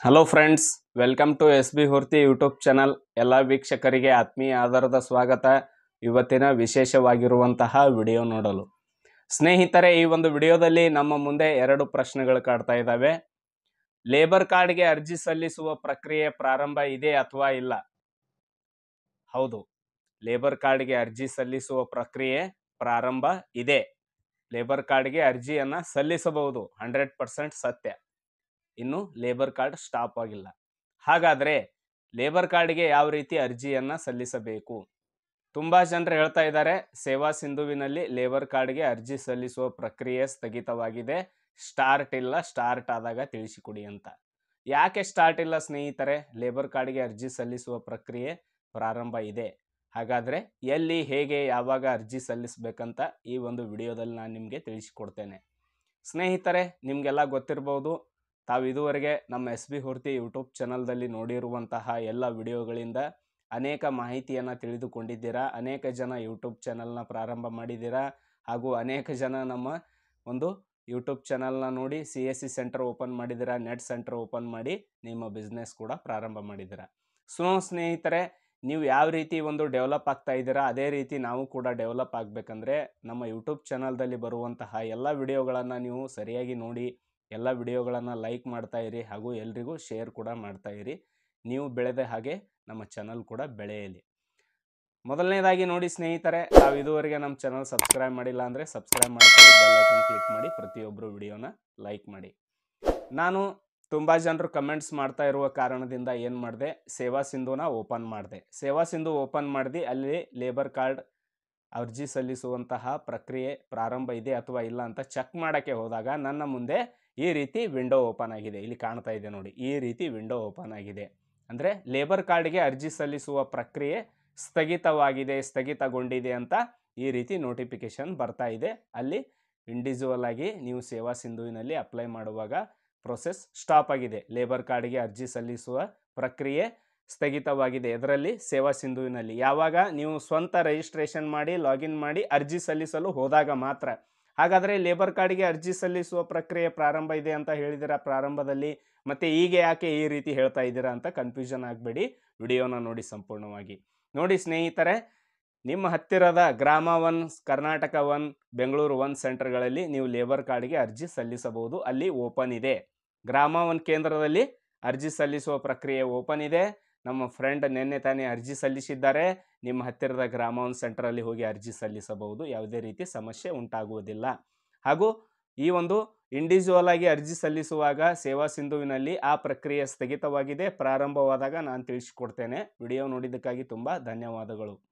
Hello friends welcome to S B Hurthi YouTube channel ಎಲ್ಲ ವೀಕ್ಷಕರಿಗೆ ಆತ್ಮೀಯ ಆಧಾರದ ಸ್ವಾಗತ ಇವತ್ತಿನ ವಿಶೇಷವಾಗಿರುವಂತಹ ವಿಡಿಯೋ ನೋಡಲು ಸ್ನೇಹಿತರೆ ಈ ಒಂದು ವಿಡಿಯೋದಲ್ಲಿ ನಮ್ಮ ಮುಂದೆ ಎರಡು ಪ್ರಶ್ನೆಗಳು ಕಾಡ್ತಾ ಇದ್ದಾವೆ ಲೇಬರ್ ಕಾರ್ಡ್ಗೆ ಅರ್ಜಿ ಸಲ್ಲಿಸುವ ಪ್ರಕ್ರಿಯೆ ಪ್ರಾರಂಭ ಇದೆ ಅಥವಾ ಇಲ್ಲ ಹೌದು ಲೇಬರ್ ಕಾರ್ಡ್ಗೆ ಅರ್ಜಿ ಸಲ್ಲಿಸುವ ಪ್ರಕ್ರಿಯೆ ಪ್ರಾರಂಭ ಇದೆ ಲೇಬರ್ ಕಾರ್ಡ್ಗೆ ಅರ್ಜಿಯನ್ನು ಸಲ್ಲಿಸಬಹುದು ಹಂಡ್ರೆಡ್ ಪರ್ಸೆಂಟ್ ಸತ್ಯ ಇನ್ನು ಲೇಬರ್ ಕಾರ್ಡ್ ಸ್ಟಾಪ್ ಆಗಿಲ್ಲ. ಹಾಗಾದ್ರೆ ಲೇಬರ್ ಕಾರ್ಡ್ಗೆ ಯಾವ ರೀತಿ ಅರ್ಜಿಯನ್ನು ಸಲ್ಲಿಸಬೇಕು? ತುಂಬಾ ಜನರು ಹೇಳ್ತಾ ಇದ್ದಾರೆ, ಸೇವಾ ಸಿಂಧುವಿನಲ್ಲಿ ಲೇಬರ್ ಕಾರ್ಡ್ಗೆ ಅರ್ಜಿ ಸಲ್ಲಿಸುವ ಪ್ರಕ್ರಿಯೆ ಸ್ಥಗಿತವಾಗಿದೆ. ಸ್ಟಾರ್ಟ್ ಇಲ್ಲ, ಸ್ಟಾರ್ಟ್ ಆದಾಗ ತಿಳಿಸಿಕೊಡಿ ಅಂತ. ಯಾಕೆ ಸ್ಟಾರ್ಟ್ ಇಲ್ಲ ಸ್ನೇಹಿತರೆ? ಲೇಬರ್ ಕಾರ್ಡ್ಗೆ ಅರ್ಜಿ ಸಲ್ಲಿಸುವ ಪ್ರಕ್ರಿಯೆ ಪ್ರಾರಂಭ ಇದೆ. ಹಾಗಾದ್ರೆ ಎಲ್ಲಿ, ಹೇಗೆ, ಯಾವಾಗ ಅರ್ಜಿ ಸಲ್ಲಿಸಬೇಕಂತ ಈ ಒಂದು ವಿಡಿಯೋದಲ್ಲಿ ನಾನು ನಿಮಗೆ ತಿಳಿಸಿಕೊಡ್ತೇನೆ. ಸ್ನೇಹಿತರೆ, ನಿಮಗೆಲ್ಲ ಗೊತ್ತಿರಬಹುದು ತಾವು ಇದುವರೆಗೆ ನಮ್ಮ ಎಸ್ ಬಿ ಹುರ್ತಿ ಯೂಟ್ಯೂಬ್ ಚಾನಲ್ದಲ್ಲಿ ನೋಡಿರುವಂತಹ ಎಲ್ಲ ವಿಡಿಯೋಗಳಿಂದ ಅನೇಕ ಮಾಹಿತಿಯನ್ನು ತಿಳಿದುಕೊಂಡಿದ್ದೀರಾ, ಅನೇಕ ಜನ ಯೂಟ್ಯೂಬ್ ಚಾನಲ್ನ ಪ್ರಾರಂಭ ಮಾಡಿದ್ದೀರಾ ಹಾಗೂ ಅನೇಕ ಜನ ನಮ್ಮ ಒಂದು ಯೂಟ್ಯೂಬ್ ಚಾನಲ್ನ ನೋಡಿ C S C centre open ಮಾಡಿದ್ದೀರಾ, ನೆಟ್ ಸೆಂಟರ್ ಓಪನ್ ಮಾಡಿ ನಿಮ್ಮ ಬಿಸ್ನೆಸ್ ಕೂಡ ಪ್ರಾರಂಭ ಮಾಡಿದ್ದೀರಾ. ಸೊ ಸ್ನೇಹಿತರೆ, ನೀವು ಯಾವ ರೀತಿ ಒಂದು ಡೆವಲಪ್ ಆಗ್ತಾ ಇದ್ದೀರಾ, ಅದೇ ರೀತಿ ನಾವು ಕೂಡ ಡೆವಲಪ್ ಆಗಬೇಕಂದ್ರೆ ನಮ್ಮ ಯೂಟ್ಯೂಬ್ ಚಾನಲ್ದಲ್ಲಿ ಬರುವಂತಹ ಎಲ್ಲ ವಿಡಿಯೋಗಳನ್ನು ನೀವು ಸರಿಯಾಗಿ ನೋಡಿ ಎಲ್ಲ ವಿಡಿಯೋಗಳನ್ನು ಲೈಕ್ ಮಾಡ್ತಾ ಇರಿ ಹಾಗೂ ಎಲ್ರಿಗೂ ಶೇರ್ ಕೂಡ ಮಾಡ್ತಾ ಇರಿ. ನೀವು ಬೆಳೆದ ಹಾಗೆ ನಮ್ಮ ಚಾನಲ್ ಕೂಡ ಬೆಳೆಯಲಿ. ಮೊದಲನೇದಾಗಿ ನೋಡಿ ಸ್ನೇಹಿತರೆ, ತಾವು ಇದುವರೆಗೆ ನಮ್ಮ ಚಾನಲ್ ಸಬ್ಸ್ಕ್ರೈಬ್ ಮಾಡಿಲ್ಲ ಅಂದರೆ ಸಬ್ಸ್ಕ್ರೈಬ್ ಮಾಡ್ಕೊಳ್ಳಿ ಬೆಲ್ಲೈಕನ್ ಕ್ಲಿಕ್ ಮಾಡಿ ಪ್ರತಿಯೊಬ್ಬರು ವಿಡಿಯೋನ ಲೈಕ್ ಮಾಡಿ. ನಾನು ತುಂಬ ಜನರು ಕಮೆಂಟ್ಸ್ ಮಾಡ್ತಾ ಇರುವ ಕಾರಣದಿಂದ ಏನು ಮಾಡಿದೆ, ಸೇವಾ ಸಿಂಧುನ ಓಪನ್ ಮಾಡಿದೆ. ಸೇವಾ ಸಿಂಧು ಓಪನ್ ಮಾಡಿದೆ, ಅಲ್ಲಿ ಲೇಬರ್ ಕಾರ್ಡ್ ಅರ್ಜಿ ಸಲ್ಲಿಸುವಂತಹ ಪ್ರಕ್ರಿಯೆ ಪ್ರಾರಂಭ ಇದೆ ಅಥವಾ ಇಲ್ಲ ಅಂತ ಚೆಕ್ ಮಾಡೋಕ್ಕೆ ಹೋದಾಗ ನನ್ನ ಮುಂದೆ ಈ ರೀತಿ ವಿಂಡೋ ಓಪನ್ ಆಗಿದೆ. ಇಲ್ಲಿ ಕಾಣ್ತಾ ಇದೆ ನೋಡಿ, ಈ ರೀತಿ ವಿಂಡೋ ಓಪನ್ ಆಗಿದೆ. ಅಂದರೆ ಲೇಬರ್ ಕಾರ್ಡ್ಗೆ ಅರ್ಜಿ ಸಲ್ಲಿಸುವ ಪ್ರಕ್ರಿಯೆ ಸ್ಥಗಿತವಾಗಿದೆ, ಸ್ಥಗಿತಗೊಂಡಿದೆ ಅಂತ ಈ ರೀತಿ ನೋಟಿಫಿಕೇಶನ್ ಬರ್ತಾ ಇದೆ. ಅಲ್ಲಿ ಇಂಡಿವಿಜುವಲ್ ಆಗಿ ನೀವು ಸೇವಾ ಸಿಂಧುವಿನಲ್ಲಿ ಅಪ್ಲೈ ಮಾಡುವಾಗ ಪ್ರೊಸೆಸ್ ಸ್ಟಾಪ್ ಆಗಿದೆ. ಲೇಬರ್ ಕಾರ್ಡ್ಗೆ ಅರ್ಜಿ ಸಲ್ಲಿಸುವ ಪ್ರಕ್ರಿಯೆ ಸ್ಥಗಿತವಾಗಿದೆ. ಇದರಲ್ಲಿ ಸೇವಾ ಸಿಂಧುವಿನಲ್ಲಿ. ಯಾವಾಗ ನೀವು ಸ್ವಂತ ರಿಜಿಸ್ಟ್ರೇಷನ್ ಮಾಡಿ ಲಾಗಿನ್ ಮಾಡಿ ಅರ್ಜಿ ಸಲ್ಲಿಸಲು ಹೋದಾಗ ಮಾತ್ರ. ಹಾಗಾದರೆ ಲೇಬರ್ ಕಾರ್ಡ್ಗೆ ಅರ್ಜಿ ಸಲ್ಲಿಸುವ ಪ್ರಕ್ರಿಯೆ ಪ್ರಾರಂಭ ಇದೆ ಅಂತ ಹೇಳಿದಿರ ಪ್ರಾರಂಭದಲ್ಲಿ? ಮತ್ತೆ ಈಗ ಯಾಕೆ ಈ ರೀತಿ ಹೇಳ್ತಾ ಇದ್ದೀರಾ ಅಂತ ಕನ್ಫ್ಯೂಷನ್ ಆಗಬೇಡಿ. ವಿಡಿಯೋನ ನೋಡಿ ಸಂಪೂರ್ಣವಾಗಿ. ನೋಡಿ ಸ್ನೇಹಿತರೆ, ನಿಮ್ಮ ಹತ್ತಿರದ Grama one, Karnataka one, Bengaluru one ಸೆಂಟರ್ಗಳಲ್ಲಿ ನೀವು ಲೇಬರ್ ಕಾರ್ಡ್ಗೆ ಅರ್ಜಿ ಸಲ್ಲಿಸಬಹುದು. ಅಲ್ಲಿ ಓಪನ್ ಇದೆ. ಗ್ರಾಮ ಒನ್ ಕೇಂದ್ರದಲ್ಲಿ ಅರ್ಜಿ ಸಲ್ಲಿಸುವ ಪ್ರಕ್ರಿಯೆ ಓಪನ್ ಇದೆ. ನಮ್ಮ ಫ್ರೆಂಡ್ ನಿನ್ನೆ ತಾನೇ ಅರ್ಜಿ ಸಲ್ಲಿಸಿದ್ದಾರೆ. ನಿಮ್ಮ ಹತ್ತಿರದ ಗ್ರಾಮ ಸೆಂಟ್ರಲ್ಲಿ ಹೋಗಿ ಅರ್ಜಿ ಸಲ್ಲಿಸಬಹುದು. ಯಾವುದೇ ರೀತಿ ಸಮಸ್ಯೆ ಉಂಟಾಗುವುದಿಲ್ಲ. ಹಾಗೂ ಈ ಒಂದು ಇಂಡಿವಿಜುವಲ್ ಆಗಿ ಅರ್ಜಿ ಸಲ್ಲಿಸುವಾಗ ಸೇವಾ ಸಿಂಧುವಿನಲ್ಲಿ ಆ ಪ್ರಕ್ರಿಯೆ ಸ್ಥಗಿತವಾಗಿದೆ. ಪ್ರಾರಂಭವಾದಾಗ ನಾನು ತಿಳಿಸಿಕೊಡ್ತೇನೆ. ವಿಡಿಯೋ ನೋಡಿದ್ದಕ್ಕಾಗಿ ತುಂಬ ಧನ್ಯವಾದಗಳು.